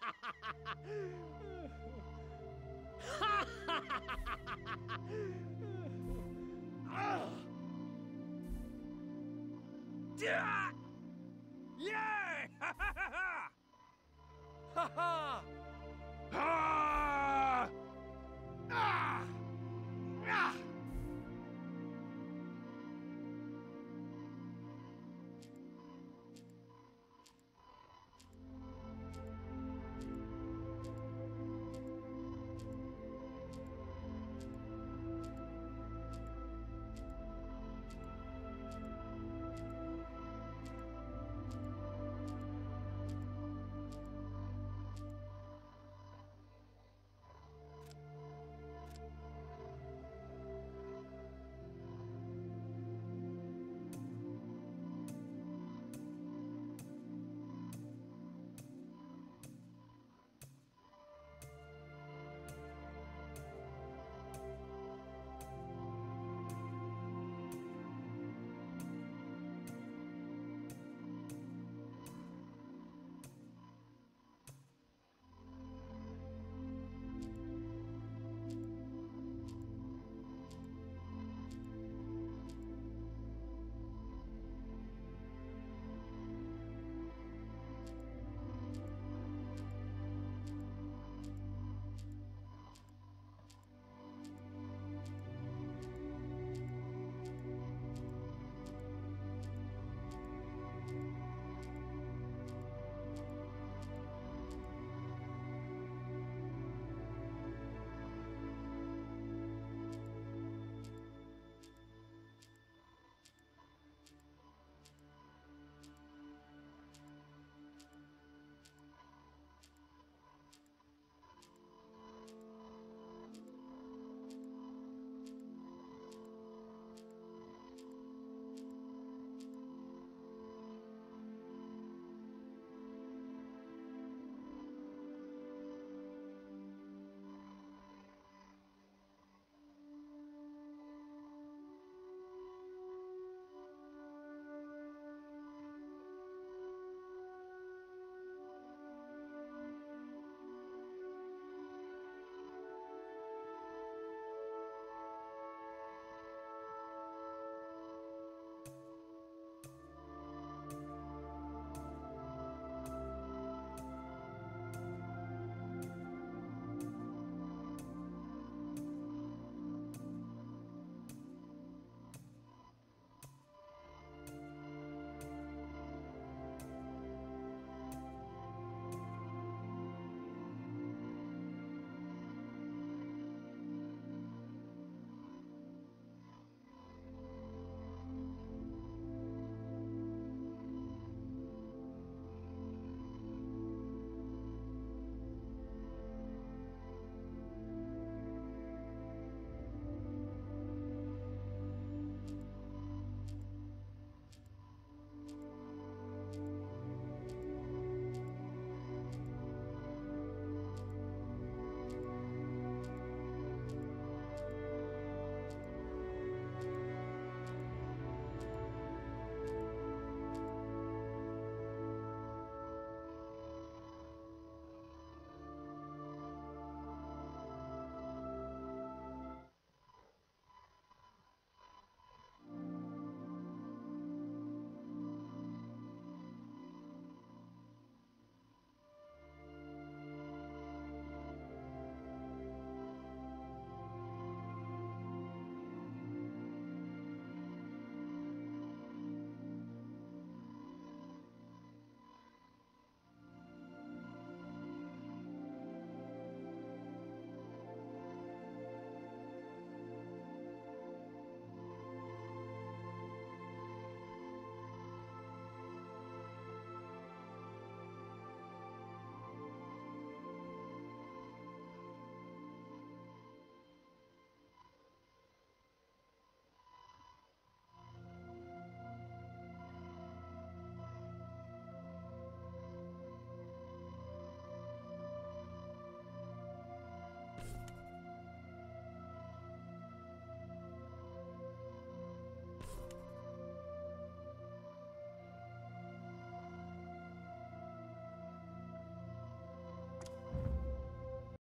yeah! Ha ha ha! Ha!